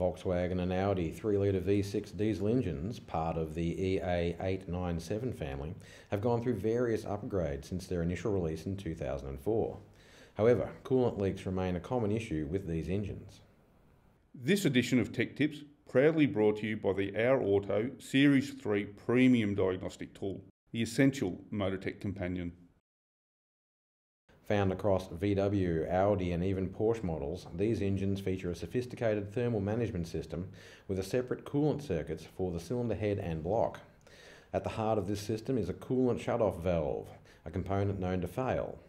Volkswagen and Audi 3 litre V6 diesel engines, part of the EA897 family, have gone through various upgrades since their initial release in 2004. However, coolant leaks remain a common issue with these engines. This edition of Tech Tips proudly brought to you by the Our Auto Series 3 Premium Diagnostic Tool, the essential Motortech companion. Found across VW, Audi, and even Porsche models, these engines feature a sophisticated thermal management system with a separate coolant circuits for the cylinder head and block. At the heart of this system is a coolant shutoff valve, a component known to fail.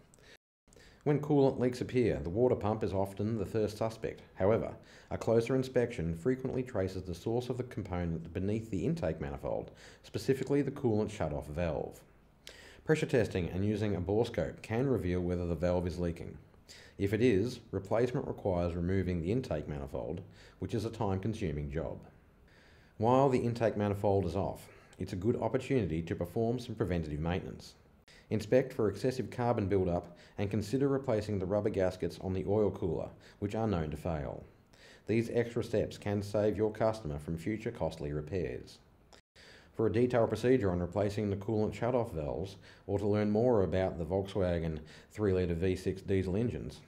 When coolant leaks appear, the water pump is often the first suspect. However, a closer inspection frequently traces the source of the component beneath the intake manifold, specifically the coolant shutoff valve. Pressure testing and using a borescope can reveal whether the valve is leaking. If it is, replacement requires removing the intake manifold, which is a time consuming job. While the intake manifold is off, it's a good opportunity to perform some preventative maintenance. Inspect for excessive carbon buildup and consider replacing the rubber gaskets on the oil cooler, which are known to fail. These extra steps can save your customer from future costly repairs. For a detailed procedure on replacing the coolant shutoff valves or to learn more about the Volkswagen 3 litre V6 diesel engines,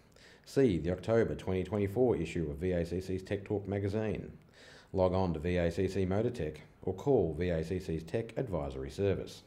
see the October 2024 issue of VACC's Tech Talk magazine. Log on to VACC Motortech or call VACC's Tech Advisory Service.